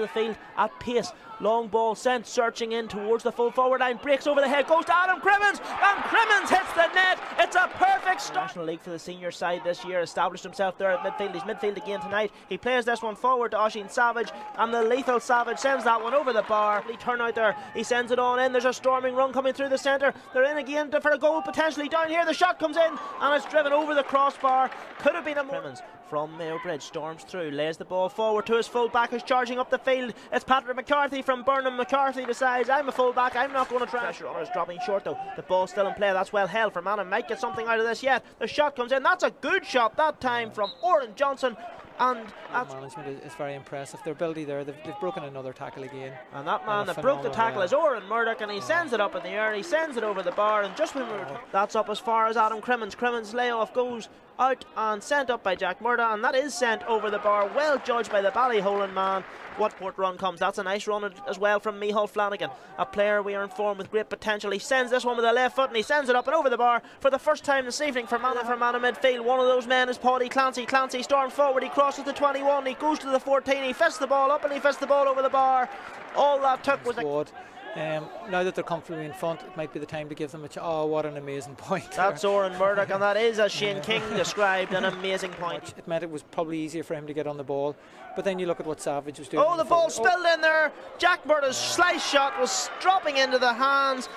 the field at pace. Long ball sent, searching in towards the full forward line, breaks over the head, goes to Adam Crimmins, and Crimmins hits the net. It's a perfect start. National League for the senior side this year, established himself there at midfield. He's midfield again tonight. He plays this one forward to Oisín Savage, and the lethal Savage sends that one over the bar. He turn out there, he sends it on in. There's a storming run coming through the centre. They're in again for a goal potentially down here. The shot comes in, and it's driven over the crossbar. Could have been a Crimmins from Mayobridge storms through, lays the ball forward to his fullback who's charging up the field. It's Patrick McCarthy from Burren. McCarthy decides I'm a fullback, I'm not going to try. Pressure on us dropping short though. The ball's still in play. That's well held for Manning. Might get something out of this yet. The shot comes in. That's a good shot that time from Oren Johnson. And management is, is, very impressive. Their ability there, they've, they've, broken another tackle again. And that man that broke the tackle is uh, Odhran Murdock, and he yeah. sends it up in the air. He sends it over the bar, and just when we're oh. that's up as far as Adam Crimmins. Crimmins' layoff goes out and sent up by Jack Murda, and that is sent over the bar. Well judged by the Ballyholland man. What port run comes? That's a nice run as well from Mihal Flanagan, a player we are informed with great potential. He sends this one with the left foot and he sends it up and over the bar for the first time this evening for Manor for Man midfield. One of those men is Paddy Clancy. Clancy storms forward, he crosses the 21, he goes to the 14, he fists the ball up and he fists the ball over the bar. All that took was a. Um, now that they're comfortably in front, it might be the time to give them a ch- oh, what an amazing point! That's Odhran Murdock, and that is, as Shane King described, an amazing point. It meant it was probably easier for him to get on the ball, but then you look at what Savage was doing. Oh, the ball spilled oh. in there. Jack Murdoch's slice shot was dropping into the hands